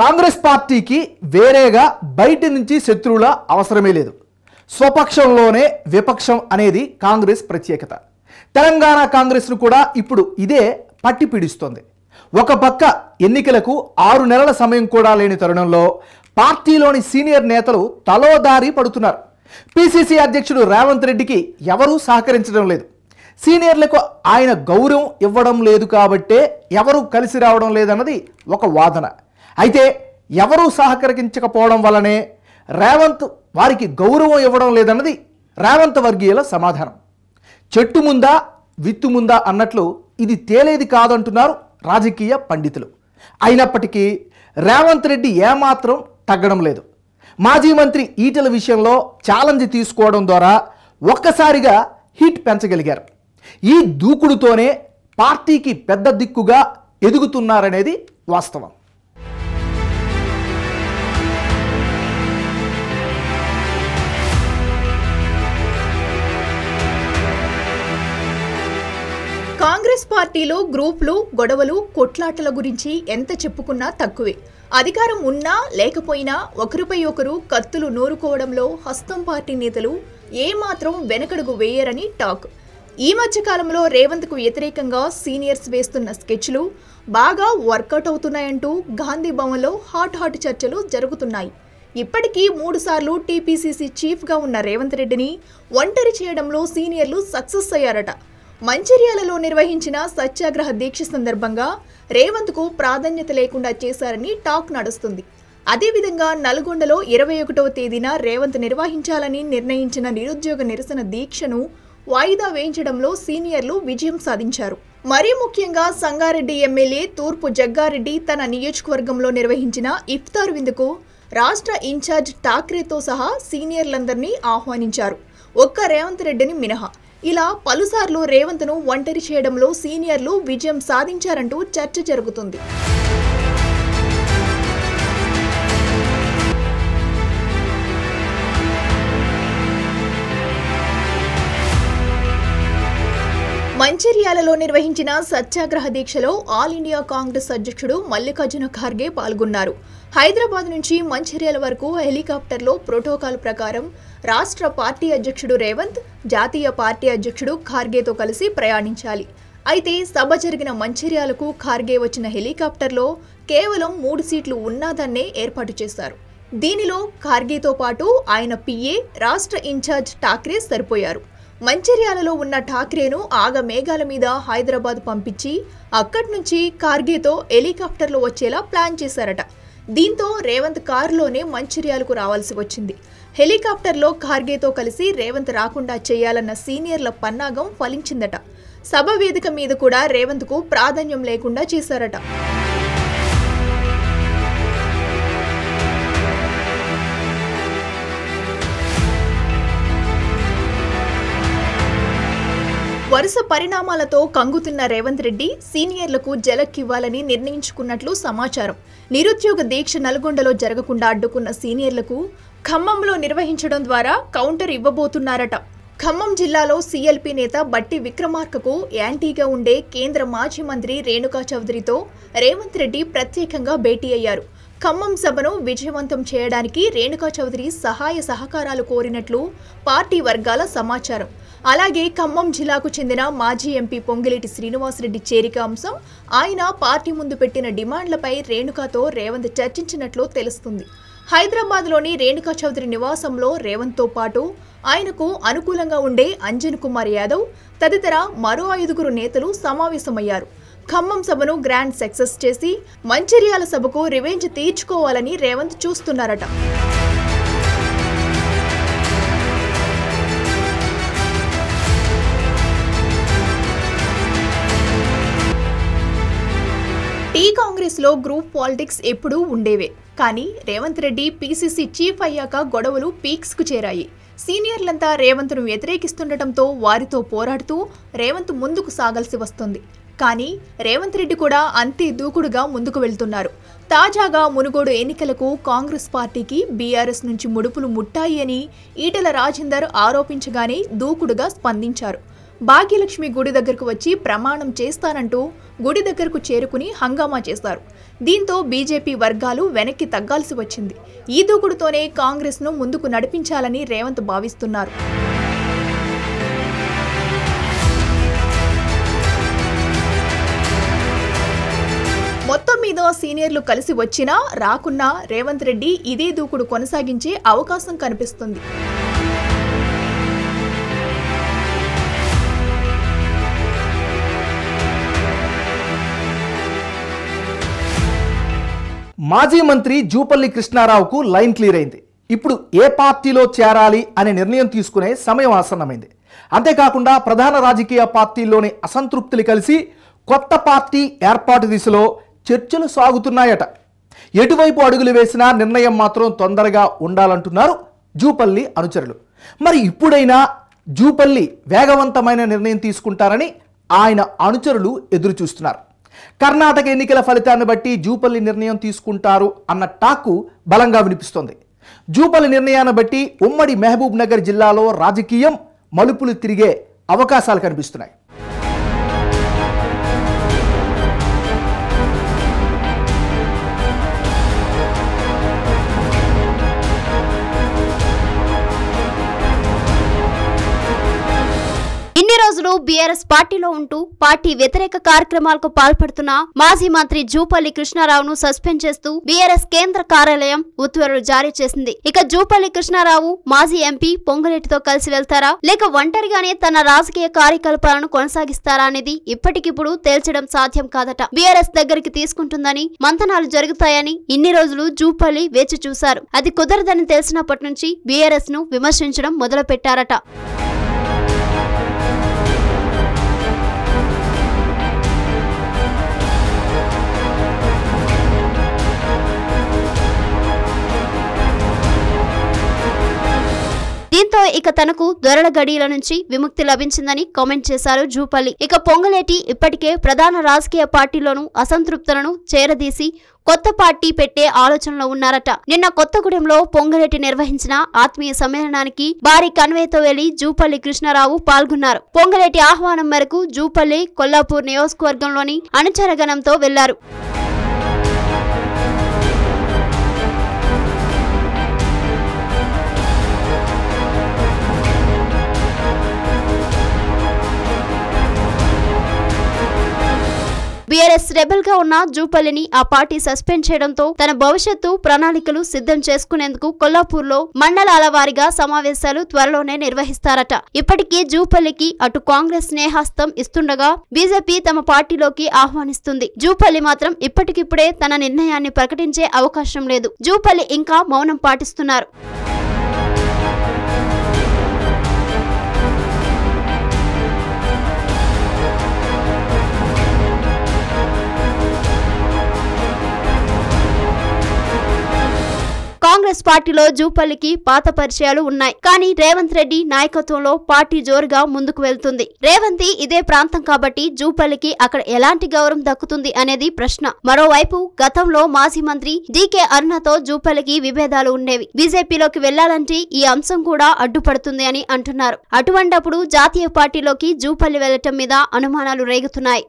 కాంగ్రెస్ పార్టీకి వేరేగా బయటి నుంచి శత్రువుల అవసరమే లేదు. స్వపక్షంలోనే విపక్షం అనేది కాంగ్రెస్ ప్రత్యేకత. తెలంగాణ కాంగ్రెస్ను కూడా ఇప్పుడు ఇదే పట్టి పీడిస్తోంది. ఒక పక్క ఎన్నికలకు ఆరు నెలల సమయం కూడా లేని తరుణంలో పార్టీలోని సీనియర్ నేతలు తలోదారి పడుతున్నారు. పిసిసి అధ్యక్షుడు రేవంత్ రెడ్డికి ఎవరూ సహకరించడం లేదు. సీనియర్లకు ఆయన గౌరవం ఇవ్వడం లేదు కాబట్టే ఎవరూ కలిసి రావడం లేదన్నది ఒక వాదన. అయితే ఎవరూ సహకరించకపోవడం వల్లనే రేవంత్ వారికి గౌరవం ఇవ్వడం లేదన్నది రేవంత్ వర్గీయుల సమాధానం. చెట్టు ముందా విత్తు ముందా అన్నట్లు ఇది తేలేది కాదంటున్నారు రాజకీయ పండితులు. అయినప్పటికీ రేవంత్ రెడ్డి ఏమాత్రం తగ్గడం లేదు. మాజీ మంత్రి ఈటల విషయంలో ఛాలెంజ్ తీసుకోవడం ద్వారా ఒక్కసారిగా హిట్ పెంచగలిగారు. ఈ దూకుడుతోనే పార్టీకి పెద్ద దిక్కుగా ఎదుగుతున్నారనేది వాస్తవం. పార్టీలో గ్రూపులు గొడవలు కొట్లాటల గురించి ఎంత చెప్పుకున్నా తక్కువే. అధికారం ఉన్నా లేకపోయినా ఒకరిపై ఒకరు కత్తులు నూరుకోవడంలో హస్తం పార్టీ నేతలు ఏమాత్రం వెనకడుగు వేయరని టాక్. ఈ మధ్యకాలంలో రేవంత్కు వ్యతిరేకంగా సీనియర్స్ వేస్తున్న స్కెచ్లు బాగా వర్కౌట్ అవుతున్నాయంటూ గాంధీ భవన్లో హాట్ హాట్ చర్చలు జరుగుతున్నాయి. ఇప్పటికీ మూడుసార్లు టీపీసీసీ చీఫ్గా ఉన్న రేవంత్ రెడ్డిని ఒంటరి చేయడంలో సీనియర్లు సక్సెస్ అయ్యారట. మంచిర్యాలలో నిర్వహించిన సత్యాగ్రహ దీక్ష సందర్భంగా రేవంత్కు ప్రాధాన్యత లేకుండా చేశారని టాక్ నడుస్తుంది. అదేవిధంగా నల్గొండలో ఇరవై ఒకటవ తేదీన రేవంత్ నిర్వహించాలని నిర్ణయించిన నిరుద్యోగ నిరసన దీక్షను వాయిదా వేయించడంలో సీనియర్లు విజయం సాధించారు. మరీ ముఖ్యంగా సంగారెడ్డి ఎమ్మెల్యే తూర్పు జగ్గారెడ్డి తన నియోజకవర్గంలో నిర్వహించిన ఇఫ్తార్ విందుకు రాష్ట్ర ఇన్ఛార్జ్ ఠాక్రేతో సహా సీనియర్లందరినీ ఆహ్వానించారు. ఒక్క రేవంత్ రెడ్డిని మినహా. ఇలా పలుసార్లు రేవంత్ను ఒంటరి చేయడంలో సీనియర్లు విజయం సాధించారంటూ చర్చ జరుగుతుంది. మంచిర్యాలలో నిర్వహించిన సత్యాగ్రహ దీక్షలో ఆల్ ఇండియా కాంగ్రెస్ అధ్యక్షుడు మల్లికార్జున ఖార్గే పాల్గొన్నారు. హైదరాబాద్ నుంచి మంచిర్యాల వరకు హెలికాప్టర్లో ప్రోటోకాల్ ప్రకారం రాష్ట్ర పార్టీ అధ్యక్షుడు రేవంత్ జాతీయ పార్టీ అధ్యక్షుడు ఖార్గేతో కలిసి ప్రయాణించాలి. అయితే సభ జరిగిన మంచిర్యాలకు ఖార్గే వచ్చిన హెలికాప్టర్లో కేవలం మూడు సీట్లు ఉన్నాదన్నే ఏర్పాటు చేశారు. దీనిలో ఖార్గేతో పాటు ఆయన పిఏ రాష్ట్ర ఇన్ఛార్జ్ ఠాక్రే సరిపోయారు. మంచిర్యాలలో ఉన్న ఠాక్రేను ఆగ మేఘాల మీద హైదరాబాద్ పంపించి అక్కడి నుంచి ఖార్గేతో హెలికాప్టర్లో వచ్చేలా ప్లాన్ చేశారట. దీంతో రేవంత్ కారులోనే మంచిర్యాలకు రావాల్సి వచ్చింది. హెలికాప్టర్లో ఖార్గేతో కలిసి రేవంత్ రాకుండా చేయాలన్న సీనియర్ల పన్నాగం ఫలించిందట. సభ వేదిక మీద కూడా రేవంత్కు ప్రాధాన్యం లేకుండా చేశారట. వరుస పరిణామాలతో కంగుతున్న రేవంత్ రెడ్డి సీనియర్లకు జలక్కివ్వాలని నిర్ణయించుకున్నట్లు సమాచారం. నిరుద్యోగ దీక్ష నల్గొండలో జరగకుండా అడ్డుకున్న సీనియర్లకు ఖమ్మంలో నిర్వహించడం ద్వారా కౌంటర్ ఇవ్వబోతున్నారట. ఖమ్మం జిల్లాలో సీఎల్పీ నేత బట్టి విక్రమార్కకు యాంటీగా ఉండే కేంద్ర మాజీ మంత్రి రేణుకా చౌదరితో రేవంత్ రెడ్డి ప్రత్యేకంగా భేటీ అయ్యారు. ఖమ్మం సభను విజయవంతం చేయడానికి రేణుకా చౌదరి సహాయ సహకారాలు కోరినట్లు పార్టీ వర్గాల సమాచారం. అలాగే ఖమ్మం జిల్లాకు చెందిన మాజీ ఎంపీ పొంగిలేటి శ్రీనివాసరెడ్డి చేరిక అంశం ఆయన పార్టీ ముందు పెట్టిన డిమాండ్లపై రేణుకాతో రేవంత్ చర్చించినట్లు తెలుస్తుంది. హైదరాబాద్లోని రేణుకా చౌదరి నివాసంలో రేవంత్తో పాటు ఆయనకు అనుకూలంగా ఉండే అంజన్ కుమార్ యాదవ్ తదితర మరో ఐదుగురు నేతలు సమావేశమయ్యారు. ఖమ్మం సభను గ్రాండ్ సక్సెస్ చేసి మంచిర్యాల సభకు రివెంజ్ తీర్చుకోవాలని రేవంత్ చూస్తున్నారట. టీ కాంగ్రెస్లో గ్రూప్ పాలిటిక్స్ ఎప్పుడూ ఉండేవే. కానీ రేవంత్ రెడ్డి పీసీసీ చీఫ్ అయ్యాక గొడవలు పీక్స్కు చేరాయి. సీనియర్లంతా రేవంత్ను వ్యతిరేకిస్తుండటంతో వారితో పోరాడుతూ రేవంత్ ముందుకు సాగాల్సి వస్తుంది. కానీ రేవంత్ రెడ్డి కూడా అంతే దూకుడుగా ముందుకు వెళ్తున్నారు. తాజాగా మునుగోడు ఎన్నికలకు కాంగ్రెస్ పార్టీకి బీఆర్ఎస్ నుంచి ముడుపులు ముట్టాయి అని ఈటెల రాజేందర్ ఆరోపించగానే దూకుడుగా స్పందించారు. భాగ్యలక్ష్మి గుడి దగ్గరకు వచ్చి ప్రమాణం చేస్తానంటూ గుడి దగ్గరకు చేరుకుని హంగామా చేశారు. దీంతో బీజేపీ వర్గాలు వెనక్కి తగ్గాల్సి వచ్చింది. ఈ దూకుడుతోనే కాంగ్రెస్ను ముందుకు నడిపించాలని రేవంత్ భావిస్తున్నారు. మొత్తం సీనియర్లు కలిసి వచ్చినా రాకున్నా రేవంత్ రెడ్డి ఇదే దూకుడు కొనసాగించే అవకాశం కనిపిస్తుంది. మాజీ మంత్రి జూపల్లి కృష్ణారావుకు లైన్ క్లియర్ అయింది. ఇప్పుడు ఏ పార్టీలో చేరాలి అనే నిర్ణయం తీసుకునే సమయం ఆసన్నమైంది. అంతేకాకుండా ప్రధాన రాజకీయ పార్టీల్లోని అసంతృప్తులు కలిసి కొత్త పార్టీ ఏర్పాటు దిశలో చర్చలు సాగుతున్నాయట. ఎటువైపు అడుగులు వేసినా నిర్ణయం మాత్రం తొందరగా ఉండాలంటున్నారు జూపల్లి అనుచరులు. మరి ఇప్పుడైనా జూపల్లి వేగవంతమైన నిర్ణయం తీసుకుంటారని ఆయన అనుచరులు ఎదురు చూస్తున్నారు కర్ణాటక ఎన్నికల ఫలితాన్ని బట్టి జూపల్లి నిర్ణయం తీసుకుంటారు అన్న టాకు బలంగా వినిపిస్తోంది. జూపల్లి నిర్ణయాన్ని బట్టి ఉమ్మడి మహబూబ్ నగర్ జిల్లాలో రాజకీయం మలుపులు తిరిగే అవకాశాలు కనిపిస్తున్నాయి. ఇన్ని రోజులు బీఆర్ఎస్ పార్టీలో ఉంటూ పార్టీ వ్యతిరేక కార్యక్రమాలకు పాల్పడుతున్న మాజీ మంత్రి జూపల్లి కృష్ణారావును సస్పెండ్ చేస్తూ బీఆర్ఎస్ కేంద్ర కార్యాలయం ఉత్తర్వులు జారీ చేసింది. ఇక జూపల్లి కృష్ణారావు మాజీ ఎంపీ పొంగులేటితో కలిసి వెళ్తారా? లేక ఒంటరిగానే తన రాజకీయ కార్యకలాపాలను కొనసాగిస్తారా అనేది ఇప్పటికిప్పుడు తేల్చడం సాధ్యం కాదట. బీఆర్ఎస్ దగ్గరికి తీసుకుంటుందని మంతనాలు జరుగుతాయని ఇన్ని రోజులు జూపల్లి వేచి చూశారు. అది కుదరదని తెలిసినప్పటి నుంచి బీఆర్ఎస్ను విమర్శించడం మొదలు దీంతో ఇక తనకు దొరల గడియల నుంచి విముక్తి లభించిందని కామెంట్ చేశారు జూపల్లి. ఇక పొంగలేటి ఇప్పటికే ప్రధాన రాజకీయ పార్టీలోనూ అసంతృప్తులను చేరదీసి కొత్త పార్టీ పెట్టే ఆలోచనలో ఉన్నారట. నిన్న కొత్తగూడెంలో పొంగలేటి నిర్వహించిన ఆత్మీయ సమ్మేళనానికి భారీ కన్వేతో వెళ్ళి జూపల్లి కృష్ణారావు పాల్గొన్నారు. పొంగలేటి ఆహ్వానం మేరకు జూపల్లి కొల్లాపూర్ నియోజకవర్గంలోని అనుచరగణంతో వెళ్ళారు. బీఆర్ఎస్ రెబల్గా ఉన్న జూపల్లిని ఆ పార్టీ సస్పెండ్ చేయడంతో తన భవిష్యత్తు ప్రణాళికలు సిద్ధం చేసుకునేందుకు కొల్లాపూర్లో మండలాల వారీగా సమావేశాలు త్వరలోనే నిర్వహిస్తారట. ఇప్పటికీ జూపల్లికి అటు కాంగ్రెస్ స్నేహాస్తం ఇస్తుండగా బీజేపీ తమ పార్టీలోకి ఆహ్వానిస్తుంది. జూపల్లి మాత్రం ఇప్పటికిప్పుడే తన నిర్ణయాన్ని ప్రకటించే అవకాశం లేదు. జూపల్లి ఇంకా మౌనం పాటిస్తున్నారు. కాంగ్రెస్ పార్టీలో జూపల్లికి పాత పరిచయాలు ఉన్నాయి. కానీ రేవంత్ రెడ్డి నాయకత్వంలో పార్టీ జోరుగా ముందుకు వెళ్తుంది. రేవంత్ ఇదే ప్రాంతం కాబట్టి జూపల్లికి అక్కడ ఎలాంటి గౌరవం దక్కుతుంది అనేది ప్రశ్న. మరోవైపు గతంలో మాజీ మంత్రి డీకే అరుణతో జూపల్లికి విభేదాలు ఉండేవి. బీజేపీలోకి వెళ్ళాలంటే ఈ అంశం కూడా అడ్డుపడుతుంది అని అంటున్నారు. అటువంటప్పుడు జాతీయ పార్టీలోకి జూపల్లి వెళ్ళటం మీద అనుమానాలు రేగుతున్నాయి.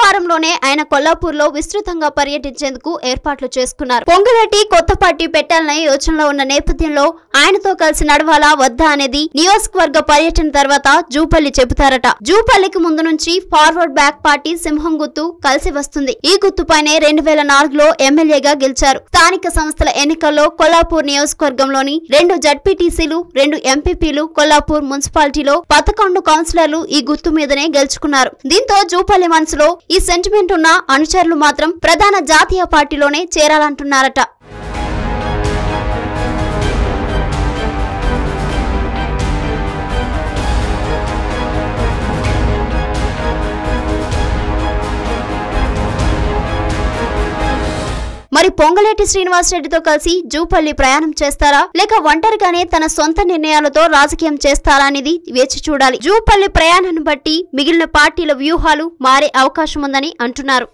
వారంలోనే ఆయన కొల్లాపూర్లో విస్తృతంగా పర్యటించేందుకు ఏర్పాట్లు చేసుకున్నారు. పొంగిరెడ్డి కొత్త పార్టీ పెట్టాలనే యోచనలో ఉన్న నేపథ్యంలో ఆయనతో కలిసి నడవాలా వద్దా అనేది నియోజకవర్గ పర్యటన తర్వాత జూపల్లి చెబుతారట. జూపల్లికి ముందు నుంచి ఫార్వర్డ్ బ్యాక్ పార్టీ సింహం గుర్తు కలిసి వస్తుంది. ఈ గుర్తుపైనే రెండు వేల నాలుగులో ఎమ్మెల్యేగా గెలిచారు. స్థానిక సంస్థల ఎన్నికల్లో కొల్లాపూర్ నియోజకవర్గంలోని రెండు జడ్పీటీసీలు రెండు ఎంపీపీలు కొల్లాపూర్ మున్సిపాలిటీలో పదకొండు కౌన్సిలర్లు ఈ గుర్తు మీదనే గెలుచుకున్నారు. దీంతో జూపల్లి మనసులో ఈ సెంటిమెంట్ ఉన్న అనుచరులు మాత్రం ప్రధాన జాతీయ పార్టీలోనే చేరాలంటున్నారట. మరి పొంగలేటి శ్రీనివాసరెడ్డితో కలిసి జూపల్లి ప్రయాణం చేస్తారా? లేక ఒంటరిగానే తన సొంత నిర్ణయాలతో రాజకీయం చేస్తారా అనేది వేచి చూడాలి. జూపల్లి ప్రయాణాన్ని బట్టి మిగిలిన పార్టీల వ్యూహాలు మారే అవకాశం ఉందని అంటున్నారు.